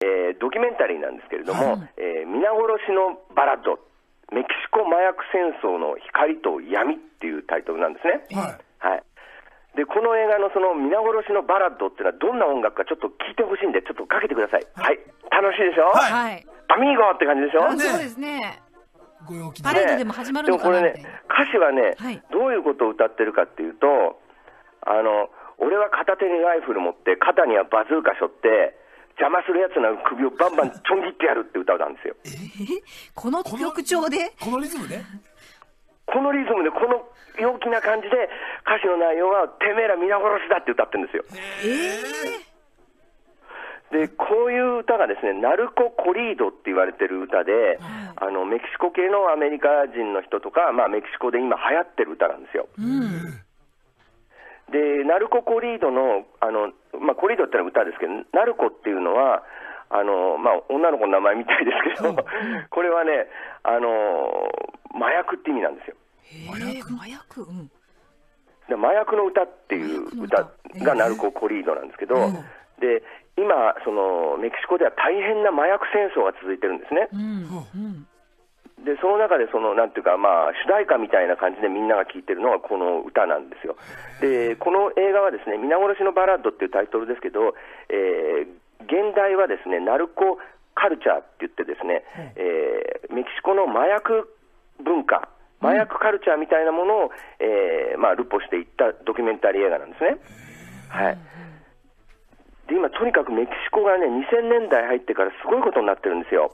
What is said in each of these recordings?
えードキュメンタリーなんですけれども、えー皆殺しのバラッド、メキシコ麻薬戦争の光と闇っていうタイトルなんですね。はい。はい。で、この映画のその皆殺しのバラッドっていうのはどんな音楽かちょっと聞いてほしいんで、ちょっとかけてください。はい。楽しいでしょ？はいはい。アミーゴって感じでしょ？あそうですね。ご陽気パで。レードでも始まるのかなでもこれね歌詞はね、はいどういうことを歌ってるかっていうと、あの、俺は片手にライフル持って、肩にはバズーカ背負って、邪魔する奴の首をバンバンちょん切ってやるって歌なんですよ。えこの曲調で？このリズムね。このリズムで、この陽気な感じで、歌詞の内容は、てめえら皆殺しだって歌ってるんですよ。で、こういう歌がですね、ナルコ・コリードって言われてる歌で、あの、メキシコ系のアメリカ人の人とか、まあ、メキシコで今流行ってる歌なんですよ。で、ナルコ・コリードの、あの、まあ、コリードってのは歌ですけど、ナルコっていうのは、あの、まあ、女の子の名前みたいですけど、これはね、あの、麻薬って意味なんですよ。麻薬？うん。で麻薬の歌っていう歌。がナルコ・コリードなんですけど、で今その、メキシコでは大変な麻薬戦争が続いてるんですね。でその中でその、なんていうか、まあ、主題歌みたいな感じでみんなが聴いてるのがこの歌なんですよ。で、この映画はですね、皆殺しのバラッドっていうタイトルですけど、えー現代はですね、ナルコカルチャーって言ってですね、えーメキシコの麻薬文化、麻薬カルチャーみたいなものを、えーまあ、ルポしていったドキュメンタリー映画なんですね。はい。で、今、とにかくメキシコがね、2000年代入ってからすごいことになってるんですよ。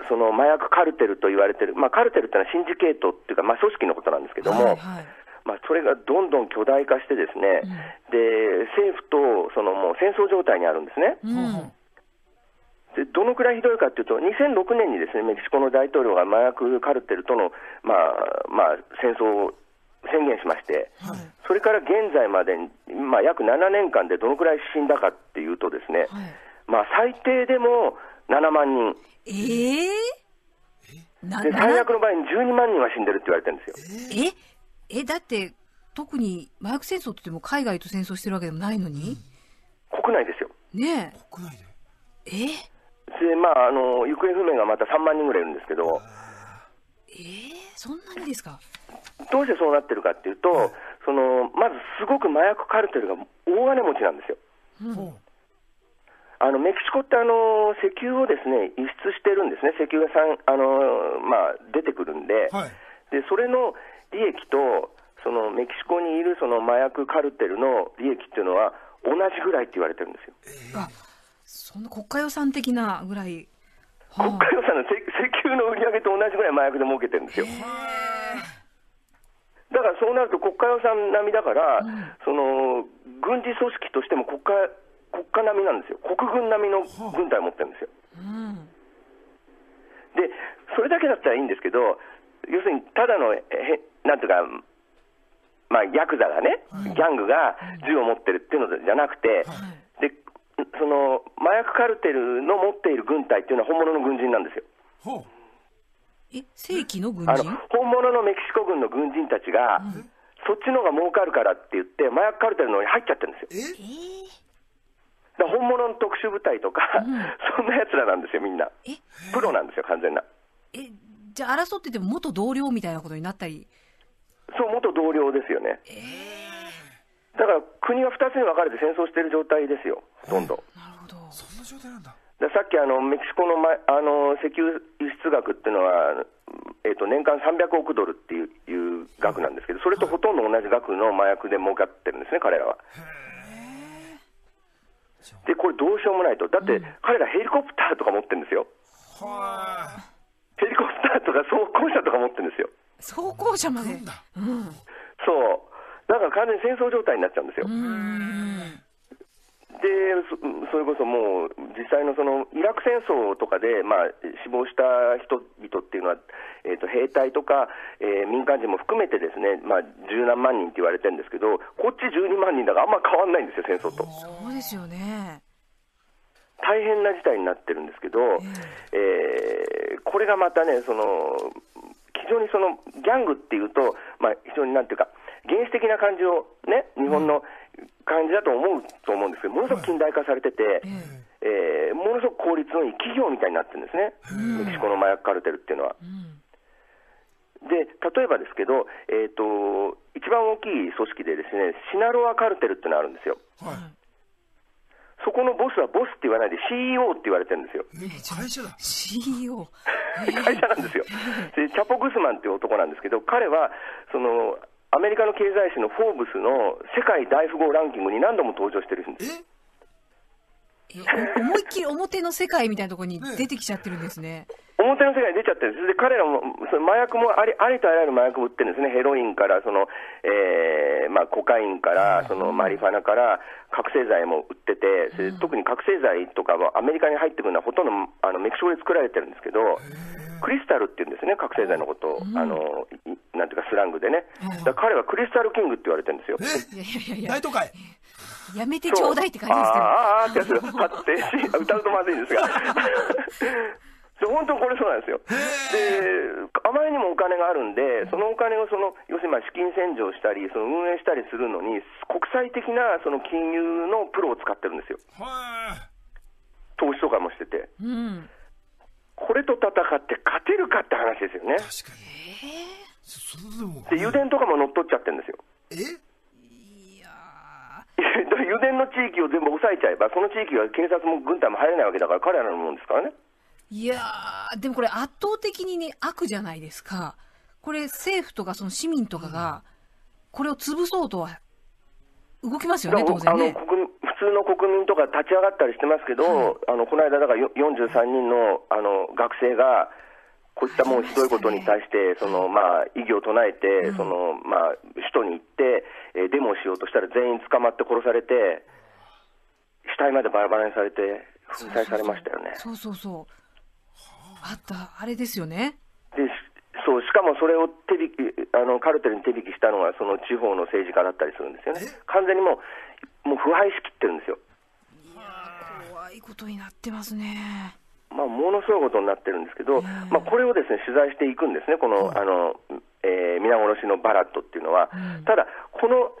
えその麻薬カルテルと言われてる、まあ、カルテルってのはシンジケートっていうか、まあ、組織のことなんですけども、はいはい。まあ、それがどんどん巨大化してですね、で政府とそのもう戦争状態にあるんですね。うん。でどのくらいひどいかというと、2006年にですねメキシコの大統領が麻薬カルテルとの、まあまあ、戦争を宣言しまして、それから現在までに、まあ、約7年間でどのくらい死んだかっていうとですね、はいまあ、最低でも7万人。ええなでな最悪の場合に12万人は死んでるって言われてるんですよ。え？えだって特に麻薬戦争って言っても海外と戦争してるわけでもないのに、国内ですよ。ね国内で？え？えで、まあ、あの、行方不明がまた3万人ぐらいいるんですけど、ええそんなにですか？どうしてそうなってるかっていうと、その、まずすごく麻薬カルテルが大金持ちなんですよ。ほうあの、メキシコってあの、石油をですね、輸出してるんですね。石油がさん、あの、まあ、出てくるんで、はい。で、それの利益と、そのメキシコにいるその麻薬カルテルの利益っていうのは同じぐらいって言われてるんですよ。あそんな国家予算的なぐらい、は国家予算の石石油の売り上げと同じぐらい麻薬で儲けてるんですよ。だからそうなると国家予算並みだから、その軍事組織としても国家国家並みなんですよ、国軍並みの軍隊を持ってるんですよ。うん。で、それだけだったらいいんですけど、要するにただの、えへなんていうか、まあ、ヤクザがね、ギャングが銃を持ってるっていうのじゃなくて、でその麻薬カルテルの持っている軍隊っていうのは本物の軍人なんですよ。ほう。え正規の軍あの人本物のメキシコ軍の軍人たちが、そっちの方が儲かるからって言って、麻薬カルテルの方に入っちゃってるんですよ。え？本物の特殊部隊とか、そんなやつらなんですよ、みんな。え？プロなんですよ、完全な。えじゃあ争ってても元同僚みたいなことになったり？そう、元同僚ですよね。だから国が2つに分かれて戦争してる状態ですよ、ほとんど。なるほどそんな状態なんだ。でさっきあのメキシコの,、ま、あの石油輸出額っていうのは、えっと年間300億ドルっていういう額なんですけど、それとほとんど同じ額の麻薬で儲かってるんですね、彼らは。で、これどうしようもないと、だって彼らヘリコプターとか持ってるんですよ、はヘリコプターとか装甲車とか持ってるんですよ、装甲車までい。なんだ。そう、だから完全に戦争状態になっちゃうんですよ。でそそれこそもう、実際のそのイラク戦争とかで、まあ、死亡した人々っていうのは、えー、と兵隊とか、えー民間人も含めてですね、まあ、十何万人って言われてるんですけど、こっち12万人だからあんま変わんないんですよ、戦争と。そうですよね。大変な事態になってるんですけど、えーこれがまたね、その非常にそのギャングっていうと、まあ、非常になんていうか、原始的な感じをね、日本の感じだと思うと思うんですけど、ものすごく近代化されてて、えー効率のいい企業みたいになってるんですね、メキシコの麻薬カルテルっていうのは。で例えばですけど、えーと、一番大きい組織でですねシナロアカルテルっていうのがあるんですよ。はいそこのボスはボスって言わないで CEO って言われてるんですよ。会社だ。CEO。会社なんですよ。で、チャポ・グスマンっていう男なんですけど、彼は、その、アメリカの経済誌のフォーブスの世界大富豪ランキングに何度も登場してるんです。思いっきり表の世界みたいなところに出てきちゃってるんですね。表の世界に出ちゃってるんです。で、彼らも、その麻薬もありありとあらゆる麻薬を売ってるんですね。ヘロインから、その、えー、まあ、コカインから、その、マリファナから、覚醒剤も売ってて、特に覚醒剤とかはアメリカに入ってくるのはほとんど、あの、メキシコで作られてるんですけど、クリスタルって言うんですね、覚醒剤のことを、あの、なんていうかスラングでね。だ彼はクリスタルキングって言われてるんですよ。大都会。やめてちょうだいって感じですけど。ああってやつ、パッて歌うとまずいんですが。本当にこれそうなんですよ。で、あまりにもお金があるんで、そのお金をその、要するにまあ資金洗浄したり、その運営したりするのに、国際的なその金融のプロを使ってるんですよ。投資とかもしてて。うん、これと戦って勝てるかって話ですよね。確かに。で、油田とかも乗っ取っちゃってるんですよ。え？油田の地域を全部押さえちゃえば、その地域は警察も軍隊も入れないわけだから、彼らのものですからね。いやー、でもこれ、圧倒的にね、悪じゃないですか。これ、政府とかその市民とかが、これを潰そうとは動きますよね、当然ね。普通の国民とか立ち上がったりしてますけど、はい、あのこの間、だから43人のあの学生が、こういったもうひどいことに対して、そのまあ異議を唱えて、そのまあ首都に行って、えデモをしようとしたら全員捕まって殺されて、死体までバラバラにされて、粉砕されましたよね。そうそうそう。あった、あれですよね。でそうしかもそれを手引きあのカルテルに手引きしたのが、その地方の政治家だったりするんですよね。完全にもう、もう腐敗しきってるんですよ。いや怖いことになってますね。まあ、ものすごいことになってるんですけど、まあ、これをですね取材していくんですね、この、あのえー、皆殺しのバラットっていうのは。ただ、この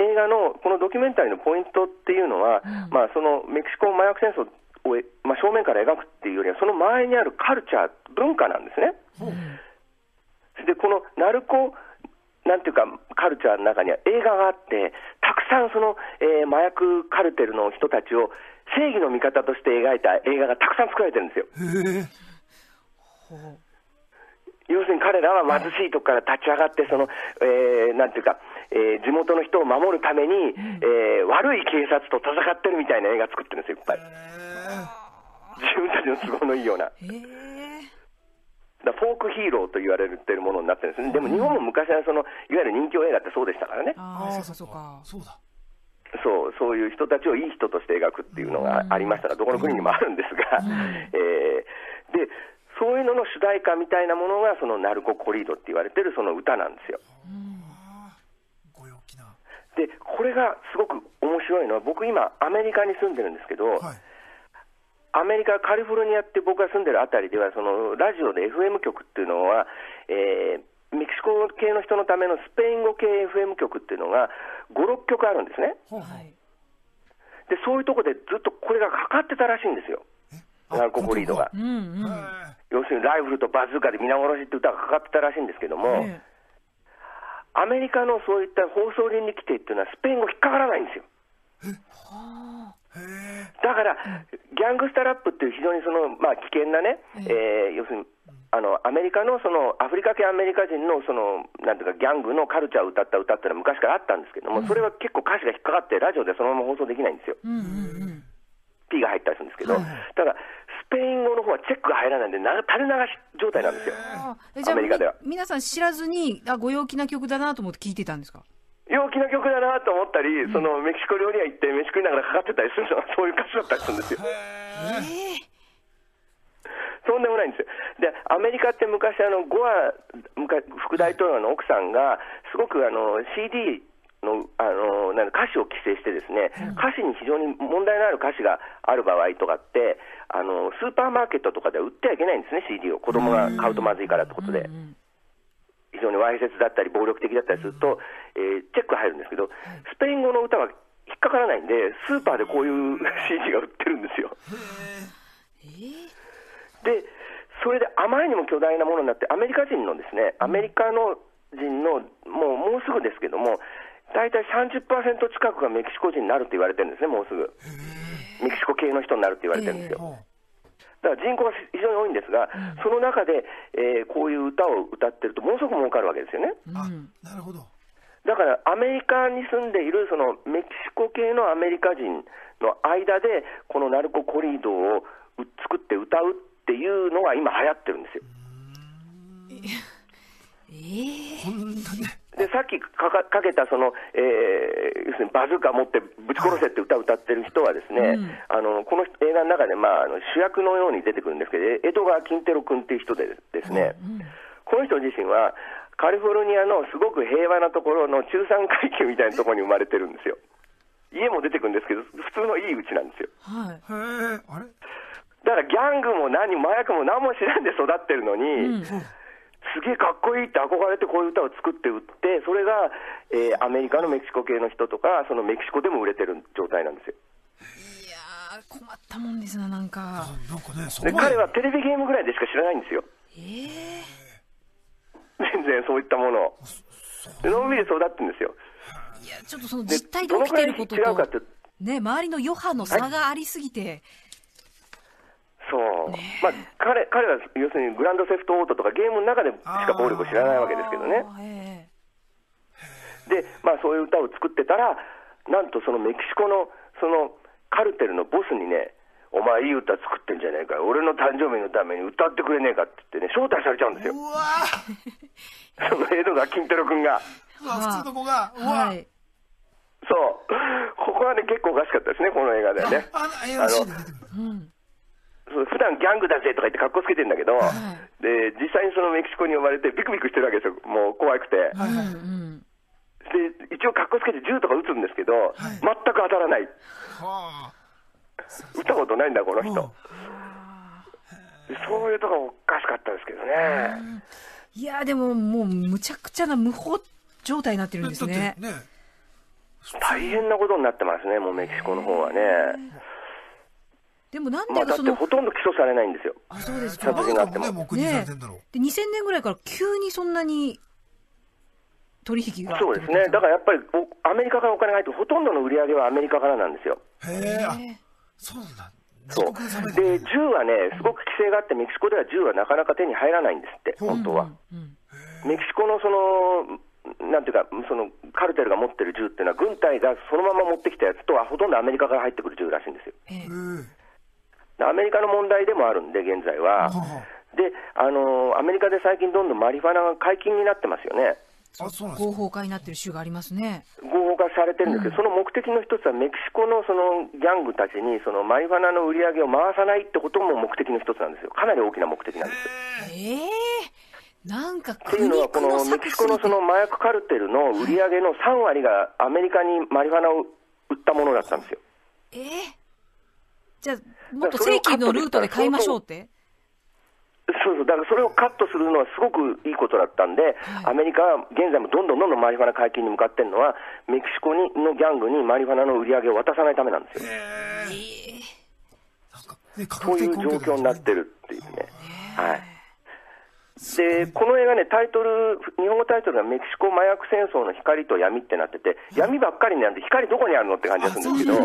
映画のこのドキュメンタリーのポイントっていうのは、まあ、そのメキシコ麻薬戦争を、まあ、正面から描くっていうよりは、その前にあるカルチャー、文化なんですね。で、このナルコなんていうか、カルチャーの中には映画があって、たくさんその、えー、麻薬カルテルの人たちを正義の味方として描いた映画がたくさん作られてるんですよ。要するに彼らは貧しいとこから立ち上がって、その、えー、なんていうか、えー、地元の人を守るために、えー、悪い警察と戦ってるみたいな映画作ってるんですよ、いっぱい。自分たちの都合のいいような。だフォークヒーローと言われてるものになってるんですね。でも日本も昔はその、いわゆる人気映画ってそうでしたからね。ああ、そうか。そうだ。そう、そういう人たちをいい人として描くっていうのがありましたが、どこの国にもあるんですが、えー、で、そういうのの主題歌みたいなものが、そのナルココリードって言われてるその歌なんですよ。で、これがすごく面白いのは、僕今、アメリカに住んでるんですけど、はい、アメリカ、カリフォルニアって僕が住んでるあたりでは、そのラジオで FM 局っていうのは、えー、メキシコ系の人のためのスペイン語系 FM 局っていうのが5、6局あるんですね。はい、でそういうところでずっとこれがかかってたらしいんですよ、ナルココリードが。うんうん、要するにライフルとバズーカで皆殺しって歌がかかってたらしいんですけども、アメリカのそういった放送倫理規定っていうのはスペイン語引っかからないんですよ。だから、ギャングスタラップっていう非常にその、まあ、危険なね、えー、要するにあのアメリカのそのアフリカ系アメリカ人のそのなんていうかギャングのカルチャーを歌った歌ってのは昔からあったんですけども、それは結構歌詞が引っかかってラジオでそのまま放送できないんですよ。うんうんうん、P が入ったりするんですけど、ただスペイン語の方はチェックが入らないんでな垂れ流し状態なんですよ。アメリカでは。皆さん知らずにあご陽気な曲だなと思って聞いてたんですか？陽気な曲だなと思ったり、そのメキシコ料理屋行って飯食いながらかかってたりするのは そういう歌詞だったりするんですよ。えー そうでもないんですよ。で、アメリカって昔、あの、ゴア副大統領の奥さんが、すごくあの CD のあのなん歌詞を規制してですね、歌詞に非常に問題のある歌詞がある場合とかって、あのスーパーマーケットとかでは売ってはいけないんですね、CD を。子供が買うとまずいからってことで。非常にわいせつだったり、暴力的だったりすると、えー、チェック入るんですけど、スペイン語の歌は引っかからないんで、スーパーでこういう CD が売ってるんですよ。で、それであまりにも巨大なものになって、アメリカ人のですね、アメリカの人のもうもうすぐですけども、大体30%近くがメキシコ人になるって言われてるんですね、もうすぐ。メキシコ系の人になるって言われてるんですよ。だから人口が非常に多いんですが、その中で、えーこういう歌を歌ってると、ものすごく儲かるわけですよね。あ、なるほど。だからアメリカに住んでいるそのメキシコ系のアメリカ人の間で、このナルココリードをう作って歌うっていうのが今、流行ってるんですよ。ええこんなね。でさっきかかかけたその、えー要するにバズーカ持ってぶち殺せって歌を歌ってる人はですね、うんあのこの映画の中で、まあ、あの主役のように出てくるんですけど、エドガー・キンテロ君っていう人でですね、この人自身はカリフォルニアのすごく平和なところの中産階級みたいなところに生まれてるんですよ。家も出てくるんですけど、普通のいい家なんですよ。はい。へえ、あれ？だからギャングも何も麻薬も何も知らんで育ってるのに、うんすげえかっこいいって憧れてこういう歌を作って売って、それが、えーアメリカのメキシコ系の人とか、そのメキシコでも売れてる状態なんですよ。いやー、困ったもんですな、なんか。なんかね、そで彼はテレビゲームぐらいでしか知らないんですよ。ええ全然そういったものを。でのんびり育ってるんですよ。いや、ちょっとそので実態で起きてることとね、周りの余波の差がありすぎて、そう。まあ、彼、彼は要するにグランドセフトオートとかゲームの中でしか暴力を知らないわけですけどね。で、まあ、そういう歌を作ってたら、なんとそのメキシコのそのカルテルのボスにね、お前、いい歌作ってんじゃねえかよ、俺の誕生日のために歌ってくれねえかって言ってね、招待されちゃうんですよ、うわ そのエドガー・キンテロ君が。うわ、普通の子が、うえわ、はい。そう、ここはね、結構おかしかったですね、この映画ではね。あの、映画のシーンで出てくる。うん。そう普段ギャングだぜとか言って格好つけてんだけど、いで実際にそのメキシコに呼ばれて、ビクビクしてるわけですよ、もう怖くて。はいはい。うん。で一応、格好つけて銃とか撃つんですけど、はい全く当たらない、は撃ったことないんだ、この人。そういうとこおかしかったですけどね。いやーでももうむちゃくちゃな無法状態になってるんあ。ですね。ね、大変なことになってますね、もうメキシコの方はね。でもなんまあ、だってでその、ほとんど起訴されないんですよ。あ、そうです殺か。人があってもね、もう国にされてんだろう。で、2000年ぐらいから急にそんなに取引が。そうですね。だからやっぱりおアメリカからお金が入って、ほとんどの売り上げはアメリカからなんですよ。へえ、そうなんだ。そうで銃はね、すごく規制があって、メキシコでは銃はなかなか手に入らないんですって、本当は。うんメキシコのその、なんていうか、そのカルテルが持ってる銃っていうのは、軍隊がそのまま持ってきたやつとは、ほとんどアメリカから入ってくる銃らしいんですよ。アメリカの問題でもあるんで、現在は。で、あのーアメリカで最近どんどんマリファナが解禁になってますよね。あ、そうなんですか。合法化になってる州がありますね。合法化されてるんですけど、その目的の一つは、メキシコのそのギャングたちに、そのマリファナの売り上げを回さないってことも目的の一つなんですよ。かなり大きな目的なんですよ。ええなんかっていうのは、こののメキシコのその麻薬カルテルの売り上げの3割がアメリカにマリファナを売ったものだったんですよ。ええじゃあ、もっと正規のルートで買いましょうって？そうそう、だからそれをカットするのはすごくいいことだったんで、アメリカは現在もどんどんどんどんマリファナ解禁に向かってるのは、メキシコにのギャングにマリファナの売り上げを渡さないためなんですよ。そういう状況になってるっていうね。はい。で、この映画ね、タイトル、日本語タイトルがメキシコ麻薬戦争の光と闇ってなってて、闇ばっかりなんで光どこにあるのって感じがするんですけど、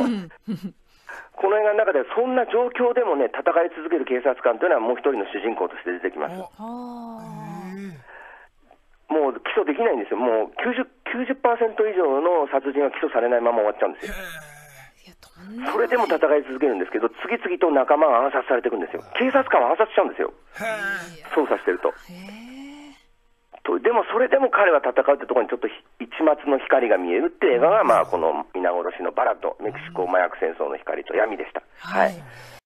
この映画の中ではそんな状況でもね、戦い続ける警察官というのはもう一人の主人公として出てきます。もう起訴できないんですよ。もう 90%, 90以上の殺人は起訴されないまま終わっちゃうんですよ。それでも戦い続けるんですけど、次々と仲間が暗殺されていくんですよ。警察官は暗殺しちゃうんですよ。捜査してると。でもそれでも彼は戦うってところにちょっとひ一末の光が見えるって映画が、まあ、この皆殺しのバラとメキシコ麻薬戦争の光と闇でした。ははいい。